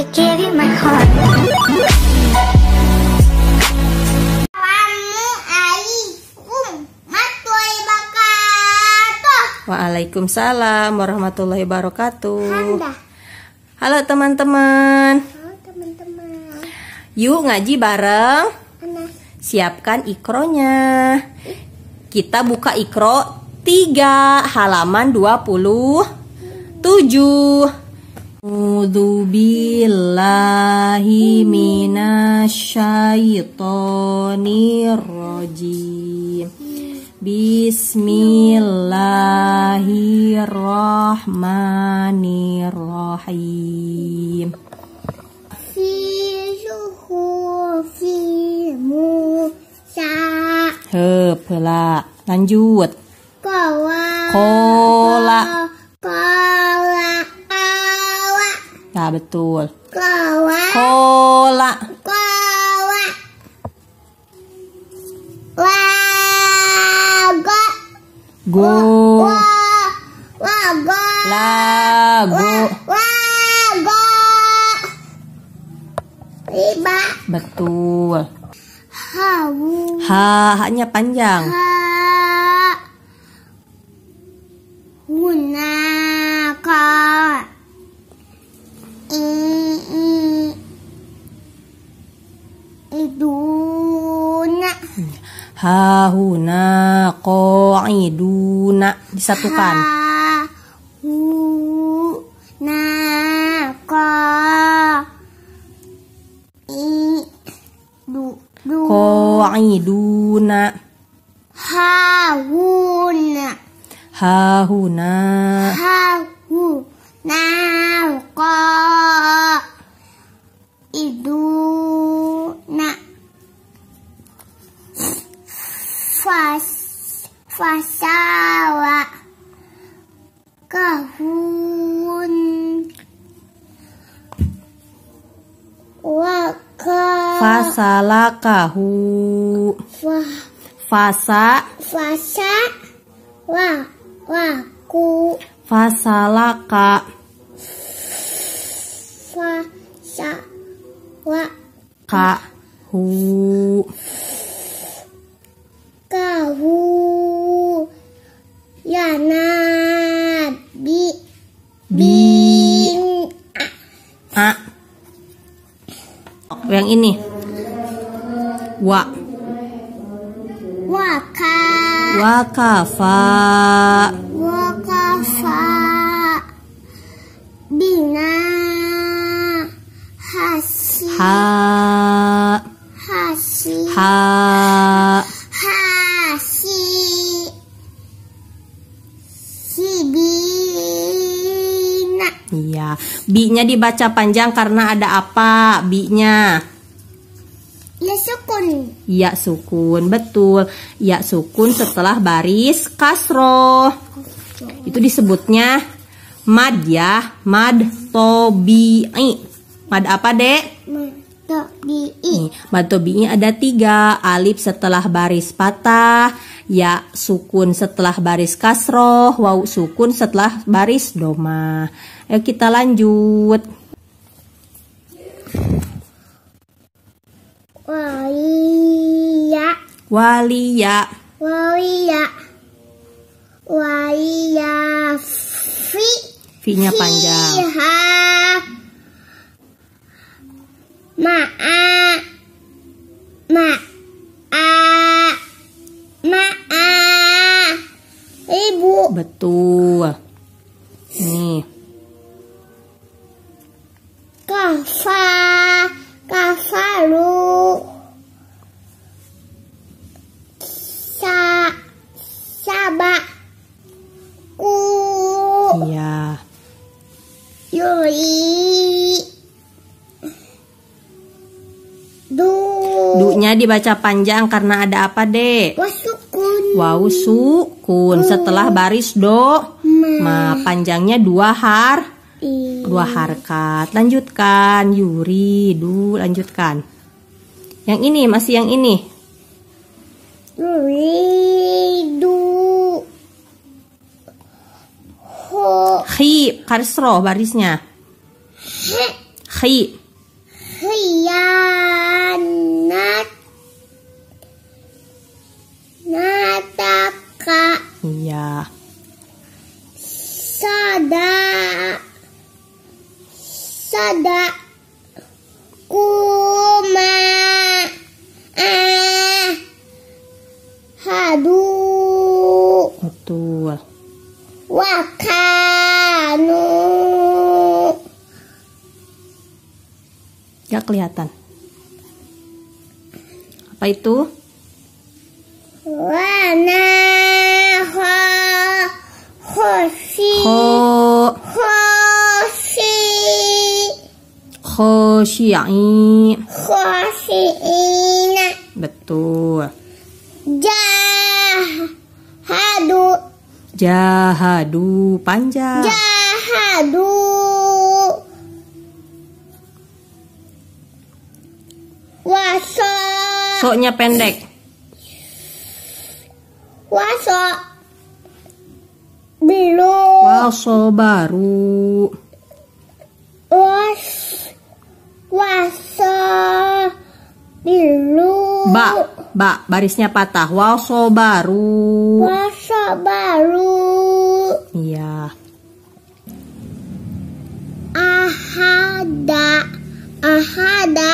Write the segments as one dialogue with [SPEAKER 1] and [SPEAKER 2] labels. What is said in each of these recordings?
[SPEAKER 1] I give you my heart.
[SPEAKER 2] Assalamualaikum warahmatullahi wabarakatuh.
[SPEAKER 3] Waalaikumsalam warahmatullahi wabarakatuh. Halo teman-teman.
[SPEAKER 2] halo teman-teman.
[SPEAKER 3] Yuk ngaji bareng. Siapkan ikronya. Kita buka ikro 3 halaman 27. A'udzu billahi minasyaitonir rajim. Bismillahirrahmanirrahim. Hepela. Lanjut.
[SPEAKER 2] Kola.
[SPEAKER 3] Kola.
[SPEAKER 2] Kola.
[SPEAKER 3] Ya betul.
[SPEAKER 2] Kola.
[SPEAKER 3] Kola.
[SPEAKER 2] Kola. Wago.
[SPEAKER 3] Go.
[SPEAKER 2] Wa- Wago.
[SPEAKER 3] Lago.
[SPEAKER 2] Wago. Riba.
[SPEAKER 3] Betul.
[SPEAKER 2] Hawu.
[SPEAKER 3] Ha, hanya panjang.
[SPEAKER 2] Ha. Hunaka. I. I. Iduna.
[SPEAKER 3] Hahuna qaiduna disatukan.
[SPEAKER 2] Ha. Hu. Na. Ka. I. Du. Du.
[SPEAKER 3] Qaiduna.
[SPEAKER 2] Hawuna.
[SPEAKER 3] Hahuna.
[SPEAKER 2] Hawu. Kahun. Waka.
[SPEAKER 3] Fasalakahu.
[SPEAKER 2] Fa.
[SPEAKER 3] Fasa.
[SPEAKER 2] Fasa. Wa. Waku.
[SPEAKER 3] Fasalaka.
[SPEAKER 2] Fasa. Wa.
[SPEAKER 3] Kahu.
[SPEAKER 2] Kahu.
[SPEAKER 3] Wa.
[SPEAKER 2] Waka.
[SPEAKER 3] Wakafa.
[SPEAKER 2] Wakafa. Bina. Hasi.
[SPEAKER 3] Ha.
[SPEAKER 2] Hasi.
[SPEAKER 3] Ha.
[SPEAKER 2] Hasi. Sibina.
[SPEAKER 3] Iya, bi-nya dibaca panjang karena ada apa? Bi-nya.
[SPEAKER 2] Sukun.
[SPEAKER 3] Ya sukun, betul. Ya sukun setelah baris kasroh. Itu disebutnya mad ya, mad tobi'i. Mad apa dek?
[SPEAKER 2] Matobi'i.
[SPEAKER 3] Tobi'i ada tiga. Alif setelah baris patah, ya sukun setelah baris kasroh, waw sukun setelah baris doma. Ayo kita lanjut.
[SPEAKER 2] Waliya.
[SPEAKER 3] Waliya.
[SPEAKER 2] Waliya. Waliya. Fi.
[SPEAKER 3] V-nya panjang.
[SPEAKER 2] Fiha. Ma'a. Ma'a. Ma'a. Ibu.
[SPEAKER 3] Betul. Iya.
[SPEAKER 2] Yuri. Du.
[SPEAKER 3] Du-nya dibaca panjang karena ada apa, Dek?
[SPEAKER 2] Wasukun.
[SPEAKER 3] Waw sukun setelah baris do. Ma panjangnya dua har,
[SPEAKER 2] I.
[SPEAKER 3] dua harkat. Lanjutkan, Yuri, du, lanjutkan. Yang ini masih yang ini.
[SPEAKER 2] Yuridu.
[SPEAKER 3] Khi, kasroh barisnya. Khi.
[SPEAKER 2] khianat nataka.
[SPEAKER 3] Iya.
[SPEAKER 2] sada. Sada. Kuma. Ah hadu.
[SPEAKER 3] Betul.
[SPEAKER 2] wakanu
[SPEAKER 3] kelihatan. Apa itu?
[SPEAKER 2] wana ho hoshi
[SPEAKER 3] Kho
[SPEAKER 2] hoshi
[SPEAKER 3] khosyi'i.
[SPEAKER 2] khoshiina
[SPEAKER 3] Betul.
[SPEAKER 2] jahadu
[SPEAKER 3] Jahadu panjang.
[SPEAKER 2] jahadu
[SPEAKER 3] Soknya pendek.
[SPEAKER 2] waso bilu
[SPEAKER 3] Waso baru.
[SPEAKER 2] was waso bilu
[SPEAKER 3] Ba, ba, barisnya patah. Waso baru.
[SPEAKER 2] waso baru
[SPEAKER 3] Iya.
[SPEAKER 2] ahada ahada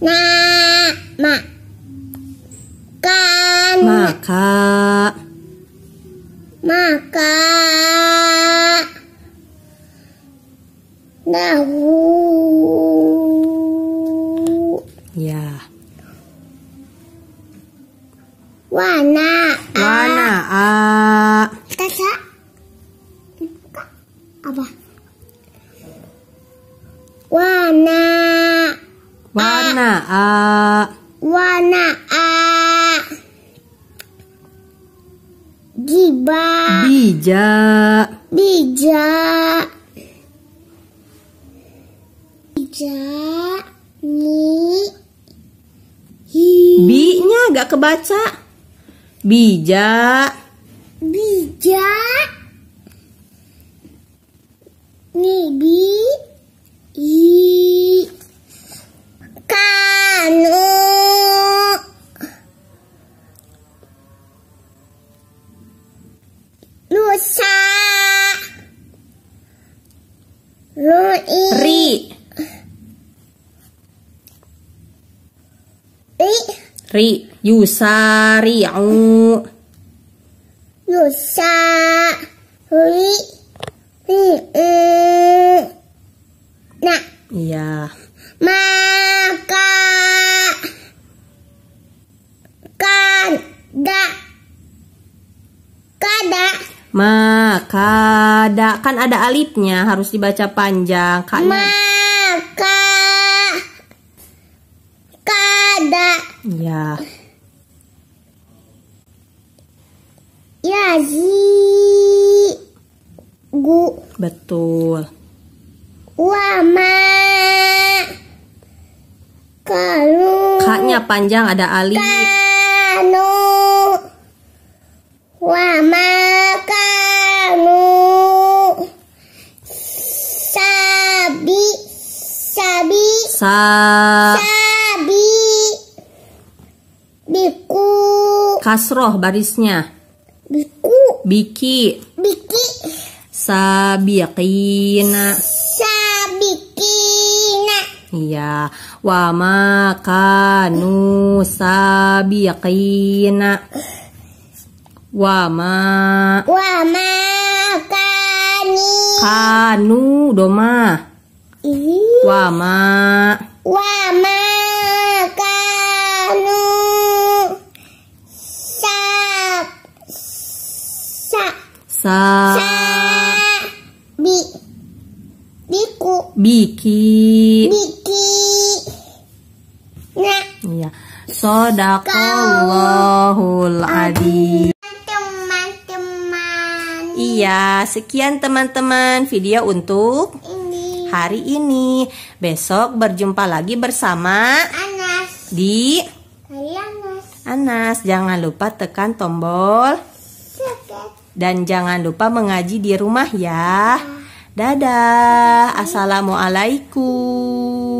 [SPEAKER 2] nama kan
[SPEAKER 3] Maka
[SPEAKER 2] maka nahu
[SPEAKER 3] ya.
[SPEAKER 2] wana
[SPEAKER 3] Wana a.
[SPEAKER 2] Kasa apa? Wana
[SPEAKER 3] Wana a
[SPEAKER 2] wana a. Giba.
[SPEAKER 3] Bija.
[SPEAKER 2] Bija. Bija. Ni. Hi.
[SPEAKER 3] Bi-nya gak kebaca. Bija.
[SPEAKER 2] Bija. Ni bi i kanu
[SPEAKER 3] ri yusari'u
[SPEAKER 2] lusa ri ri nah.
[SPEAKER 3] Iya.
[SPEAKER 2] maka kan da. Kada
[SPEAKER 3] Maka da. Kan ada alifnya harus dibaca panjang. Kaknya.
[SPEAKER 2] Maka kada
[SPEAKER 3] ya.
[SPEAKER 2] yazi gu.
[SPEAKER 3] Betul.
[SPEAKER 2] wama. Kalau
[SPEAKER 3] Kaknya panjang ada alif.
[SPEAKER 2] kanu. Wama. Kanu. Sabi. Sabi.
[SPEAKER 3] Sa
[SPEAKER 2] sabi biku
[SPEAKER 3] kasroh barisnya.
[SPEAKER 2] biku
[SPEAKER 3] Biki
[SPEAKER 2] biki
[SPEAKER 3] sabiqina.
[SPEAKER 2] sabikina
[SPEAKER 3] Iya. Wa ma kanu sabiqina. Wa ma
[SPEAKER 2] wama kani
[SPEAKER 3] kanu doma.
[SPEAKER 2] Ih.
[SPEAKER 3] Wa ma
[SPEAKER 2] wama kanu sab sa
[SPEAKER 3] sa
[SPEAKER 2] bi biku
[SPEAKER 3] biki.
[SPEAKER 2] biki nah
[SPEAKER 3] Iya. Sadaqallahul adzim.
[SPEAKER 2] teman-teman
[SPEAKER 3] Iya, sekian teman-teman video untuk
[SPEAKER 2] ini
[SPEAKER 3] hari ini. Besok berjumpa lagi bersama
[SPEAKER 2] Anas
[SPEAKER 3] di
[SPEAKER 2] Anas
[SPEAKER 3] Anas. Jangan lupa tekan tombol dan jangan lupa mengaji di rumah ya. Dadah. Assalamualaikum.